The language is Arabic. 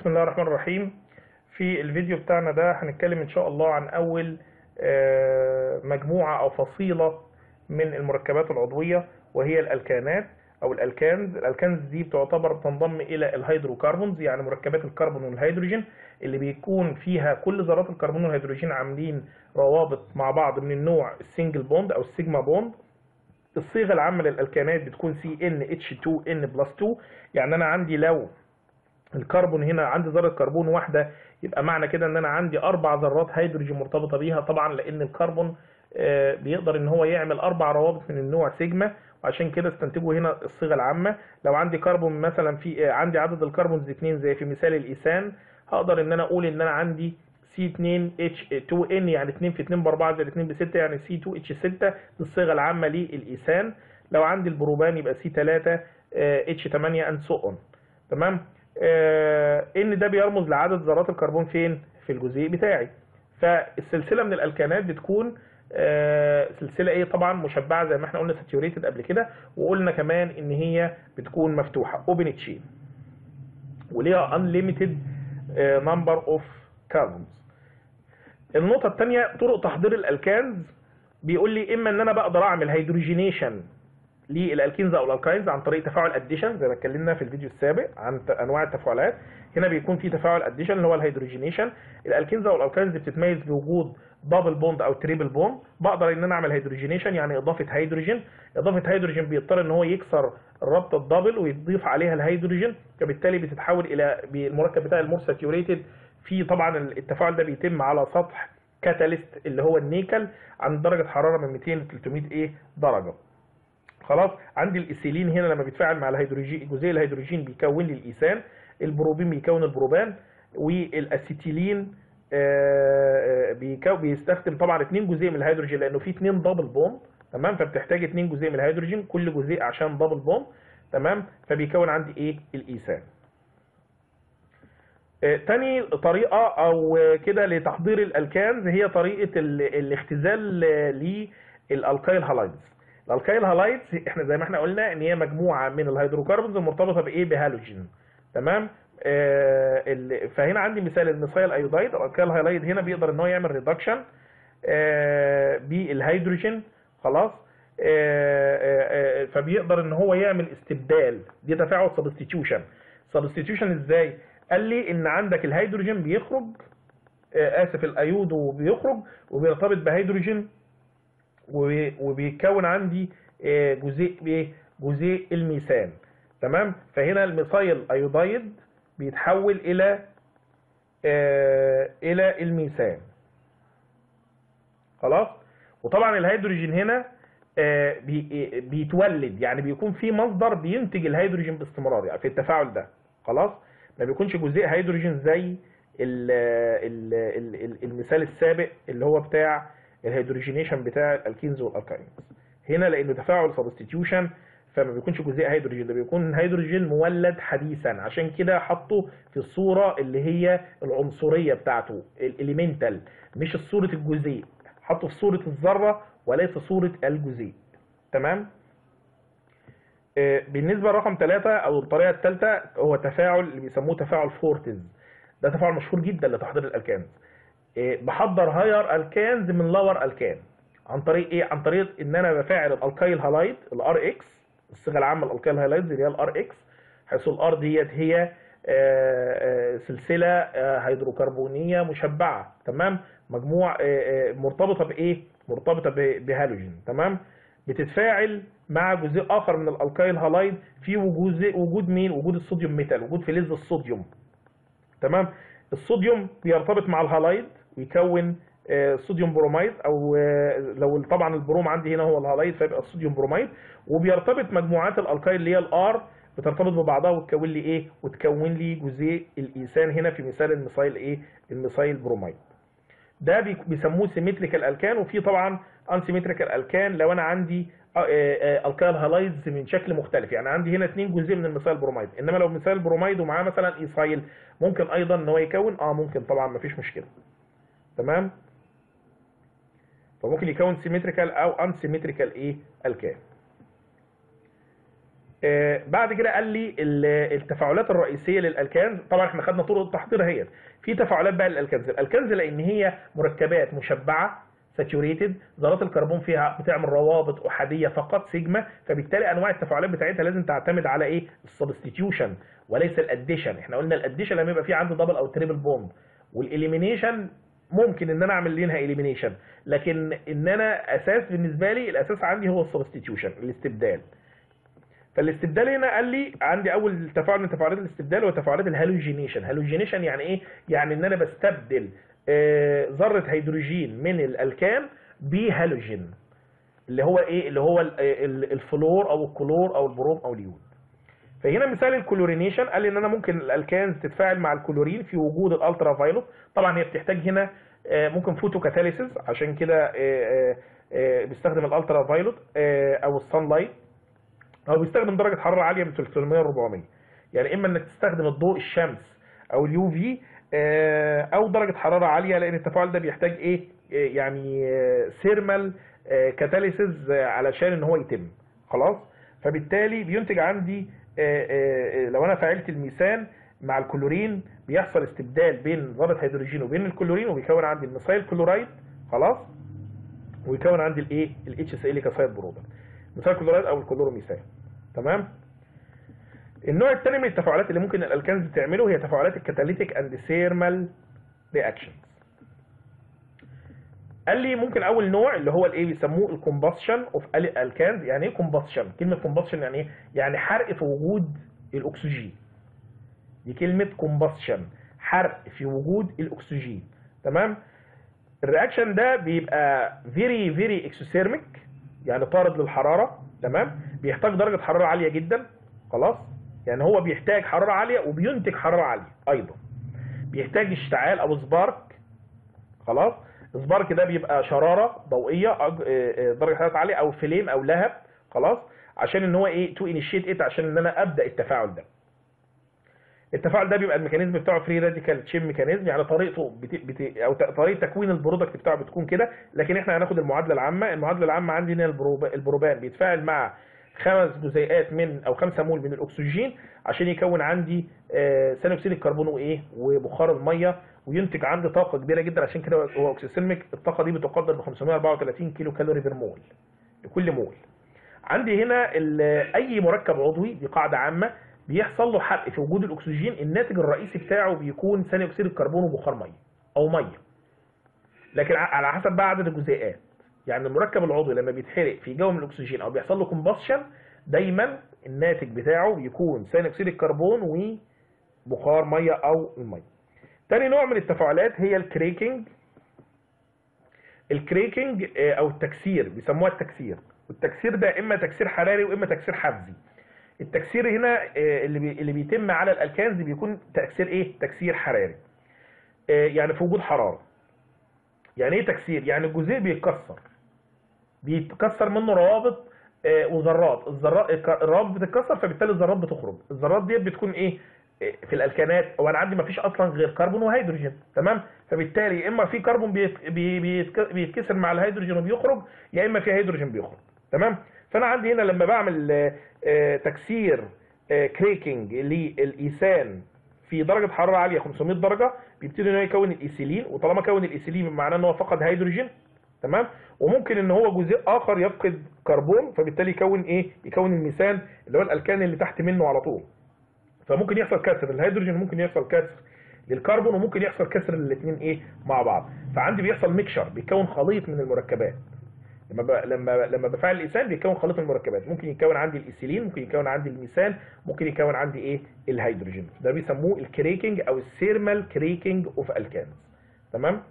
بسم الله الرحمن الرحيم. في الفيديو بتاعنا ده هنتكلم إن شاء الله عن أول آه، مجموعة أو فصيلة من المركبات العضوية وهي الألكانات أو ال alkanes ال alkanes دي بتعتبر تنضم إلى ال hydrocarbons يعني مركبات الكربون والهيدروجين اللي بيكون فيها كل ذرات الكربون والهيدروجين عاملين روابط مع بعض من النوع ال single bond أو ال sigma bond الصيغة العامة للألكانات بتكون C n H 2 n plus 2 يعني أنا عندي لو الكربون هنا عندي ذرة كربون واحدة يبقى معنى كده إن أنا عندي أربع ذرات هيدروجين مرتبطة بيها طبعا لأن الكربون آه، بيقدر إن هو يعمل أربع روابط من النوع سيجما وعشان كده استنتجوا هنا الصيغة العامة. لو عندي كربون مثلا في آه، عندي عدد ال carbons اثنين زي في مثال الإيثان هقدر إن أنا أقول إن أنا عندي C2H2N يعني 2 في 2 ب 4 زائد 2 ب 6 يعني C2H6 دي الصيغة العامة للإيثان. لو عندي البروبان يبقى C3 H8 and so on. تمام؟ إن ده بيرمز لعدد ذرات الكربون فين؟ في الجزيء بتاعي. فالسلسلة من الألكانات بتكون آه، سلسلة إيه؟ طبعا مشبعة زي ما إحنا قلنا saturated قبل كده وقلنا كمان إن هي بتكون مفتوحة. open chain وليها unlimited number of carbons النقطة الثانية طرق تحضير ال alkanes. بيقول لي إما إن أنا بقدر أعمل hydrogenation لل alkenes أو ال alkynes عن طريق تفاعل addition زي ما اتكلمنا في الفيديو السابق عن انواع التفاعلات. هنا بيكون في تفاعل addition اللي هو ال hydrogenation. ال alkenes أو ال alkynes بتتميز بوجود double bond أو triple bond بقدر ان أنا اعمل hydrogenation يعني اضافة هيدروجين اضافة هيدروجين بيضطر ان هو يكسر الرابطه ال double ويضيف عليها الهيدروجين فبالتالي بتتحول إلى المركب بتاع ال more saturated في طبعا التفاعل ده بيتم على سطح catalyst اللي هو النيكل عند درجة حرارة من 200 ل 300 إيه درجة. خلاص؟ عندي الإيثيلين هنا لما بيتفاعل مع الهيدروجين جزيء الهيدروجين بيكون لي الايثان البروبين بيكون البروبان والأسيتيلين آه، آه، بيستخدم طبعا اثنين جزيء من الهيدروجين لأنه في اثنين double bond تمام؟ فبتحتاج اثنين جزيء من الهيدروجين كل جزيء عشان double bond تمام؟ فبيكون عندي إيه؟ الإيثان. آه، تاني طريقة أو كده لتحضير ال alkanes هي طريقة ال- الاختزال لل alkyl halides. ال alkyl halides إحنا زي ما إحنا قلنا إن هي مجموعة من ال hydrocarbons المرتبطة بإيه؟ بهالوجين. تمام؟ آه، فهنا عندي مثال ال methyl iodide ال alkyl halide هنا بيقدر إن هو يعمل reduction بالهيدروجين خلاص؟ آه، آه، آه، فبيقدر إن هو يعمل استبدال دي تفاعل substitution substitution إزاي قال لي إن عندك الهيدروجين بيخرج آه، آسف ال iodo بيخرج وبيرتبط بهيدروجين وبيتكون عندي آه، جزيء إيه جزيء الميثان. تمام؟ فهنا ال methyl iodide بيتحول إلى آه، إلى الميثان. خلاص؟ وطبعا الهيدروجين هنا آه، بي- بيتولد. يعني بيكون في مصدر بينتج الهيدروجين باستمرار يعني في التفاعل ده. خلاص؟ ما بيكونش جزيء هيدروجين زي ال ال ال ال المثال السابق اللي هو بتاع ال hydrogenation بتاع ال alkenes وال alkynes هنا لأنه تفاعل substitution فما بيكونش جزيء هيدروجين ده بيكون هيدروجين مولد حديثا. عشان كده حطه في الصورة اللي هي العنصرية بتاعته ال elemental مش صورة الجزيء. حطه في صورة الذرة وليس صورة الجزيء. تمام؟ آه، بالنسبة لرقم ثلاثة أو الطريقة الثالثه هو تفاعل اللي بيسموه تفاعل فورتز. ده تفاعل مشهور جدا لتحضير ال alkanes بحضر higher alkanes من lower alkane. عن طريق إيه؟ عن طريق إن أنا بفاعل ال alkyl halide ال RX الصيغة العامة لل alkyl halide اللي هي ال RX حيث ال R ديت هي آه، آه، سلسلة آه، هيدروكربونية مشبعة. تمام؟ مجموع مرتبطة بإيه؟ مرتبطة بهالوجين. تمام؟ بتتفاعل مع جزيء آخر من ال alkyl halide في وجود وجود مين؟ وجود ال sodium metal وجود فلز الصوديوم. تمام؟ الصوديوم بيرتبط مع ال halide ويكون آه، sodium bromide أو آه، لو طبعا البروم عندي هنا هو ال halide فيبقى ال sodium bromide. وبيرتبط مجموعات ال alkyl اللي هي ال R بترتبط ببعضها وتكون لي إيه؟ وتكون لي جزيء الإيثان هنا في مثال ال methyl إيه؟ ال methyl bromide. ده بي- بيسموه symmetrical alkane وفي طبعا unsymmetrical alkane لو أنا عندي alkyl halides من شكل مختلف. يعني عندي هنا اثنين جزء من ال methyl bromide. إنما لو methyl bromide ومعاه مثلا ethyl ممكن أيضا إن هو يكون آه ممكن طبعا مفيش مشكلة. تمام؟ فممكن يكون symmetrical أو unsymmetrical إيه؟ الكان آه، بعد كده قال لي ال- التفاعلات الرئيسية لل alkanes. طبعا إحنا خدنا طرق التحضير أهيت. في تفاعلات بقى لل alkanes. ال alkanes لأن هي مركبات مشبعة saturated ذرات الكربون فيها بتعمل روابط أحادية فقط سيجما فبالتالي أنواع التفاعلات بتاعتها لازم تعتمد على إيه؟ ال substitution وليس ال addition. إحنا قلنا ال addition لما يبقى في عنده double أو triple bond وال elimination ممكن إن أنا أعمل لينها اليمينيشن لكن إن أنا أساس بالنسبة لي الأساس عندي هو ال substitution الاستبدال. فالاستبدال هنا قال لي عندي أول تفاعل من تفاعلات الاستبدال هو تفاعلات ال halogenation halogenation يعني إيه؟ يعني إن أنا بستبدل آه، ذرة هيدروجين من الألكان بهالوجين اللي هو إيه؟ اللي هو ال- ال- الفلور أو الكلور أو البروم أو اليود فهنا مثال ال chlorination قال إن أنا ممكن ال alkanes تتفاعل مع الكلورين في وجود ال ultraviolet طبعا هي بتحتاج هنا آه، ممكن photocatalysis عشان كده آه، آه، بيستخدم ال ultraviolet أو ال sunlight أو بيستخدم درجة حرارة عالية من 300 ل 400 يعني إما إنك تستخدم الضوء الشمس أو ال UV أو درجة حرارة عالية لأن التفاعل ده بيحتاج إيه؟ يعني thermal catalysis علشان إن هو يتم. خلاص؟ فبالتالي بينتج عندي لو أنا فاعلت الميثان مع الكلورين بيحصل استبدال بين ذره هيدروجين وبين الكلورين وبيكون عندي ال methyl chloride خلاص؟ ويكون عندي الإيه؟ ال HCl ك side product methyl chloride أو ال chloromethane. تمام؟ النوع الثاني من التفاعلات اللي ممكن ال alkanes تعمله هي تفاعلات ال catalytic and thermal reactions. قال لي ممكن أول نوع اللي هو الإيه بيسموه ال combustion of alkanes يعني إيه combustion كلمة combustion يعني إيه؟ يعني حرق في وجود الأكسجين. دي كلمة combustion حرق في وجود الأكسجين. تمام؟ ال reaction ده بيبقى very very exothermic يعني طارد للحرارة. تمام؟ بيحتاج درجة حرارة عالية جدا. خلاص؟ يعني هو بيحتاج حرارة عالية وبينتج حرارة عالية. أيضا. بيحتاج اشتعال أو spark خلاص؟ ال spark ده بيبقى شرارة ضوئية آه، آه، درجة حرارة عالية أو flame أو لهب خلاص عشان إن هو إيه to initiate it عشان إن أنا أبدأ التفاعل ده. التفاعل ده بيبقى ال mechanism بتاعه free radical chain mechanism يعني طريقته بت... بت... أو طريقة تكوين ال product بتاعه بتكون كده لكن إحنا هناخد المعادلة العامة. المعادلة العامة عندي هنا البروب... البروبان بيتفاعل مع خمس جزيئات من أو خمسة مول من الأكسجين عشان يكون عندي آه، ثاني اكسيد الكربون وإيه وبخار المية وينتج عندي طاقة كبيرة جدا. عشان كده هو exothermic الطاقة دي بتقدر ب 534 kilocalorie per mole لكل مول. عندي هنا أي مركب عضوي دي قاعدة عامة بيحصل له حرق في وجود الأكسجين الناتج الرئيسي بتاعه بيكون ثاني أكسيد الكربون وبخار مية أو مية. لكن على حسب بقى عدد الجزيئات. يعني المركب العضوي لما بيتحرق في جو من الأكسجين أو بيحصل له combustion دايما الناتج بتاعه بيكون ثاني اكسيد الكربون وبخار مية أو المية. تاني نوع من التفاعلات هي ال cracking ال cracking آه، أو التكسير بيسموها التكسير. والتكسير ده إما تكسير حراري وإما تكسير حفزي التكسير هنا آه، اللي اللي بيتم على ال alkanes بيكون تكسير إيه؟ تكسير حراري. آه، يعني في وجود حرارة. يعني إيه تكسير؟ يعني الجزيء بيتكسر. بيتكسر منه روابط آه، وذرات. الذرات الروابط بتتكسر فبالتالي الذرات بتخرج. الذرات دي بتكون إيه؟ آه، في الألكانات. هو أنا عندي ما فيش أصلا غير كربون وهيدروجين. تمام؟ فبالتالي يا إما في كربون بيت- بي- بيتك- بيتكسر مع الهيدروجين وبيخرج يا إما في هيدروجين بيخرج. تمام؟ فأنا عندي هنا لما بعمل آه، تكسير cracking للإيثان في درجة حرارة عالية 500 درجة بيبتدي إن هو يكون الإيثيلين. وطالما كون الإيثيلين معناه إن هو فقد هيدروجين تمام؟ وممكن إن هو جزيء آخر يفقد كربون فبالتالي يكون إيه؟ يكون الميثان اللي هو الألكان اللي تحت منه على طول. فممكن يحصل كسر. للهيدروجين ممكن يحصل كسر للكربون وممكن يحصل كسر للاثنين إيه؟ مع بعض. فعندي بيحصل mixture بيكون خليط من المركبات. لما ب... لما لما بفعل الإيثان بيكون خليط من المركبات. ممكن يكون عندي الإيثيلين ممكن يكون عندي الميثان ممكن يكون عندي إيه؟ الهيدروجين. ده بيسموه ال cracking أو ال thermal cracking of alkanes. تمام؟